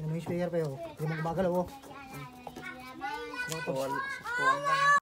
Yan, may sprayer pa yun. Hindi mo gumagalaw, oh. Tuwan lang.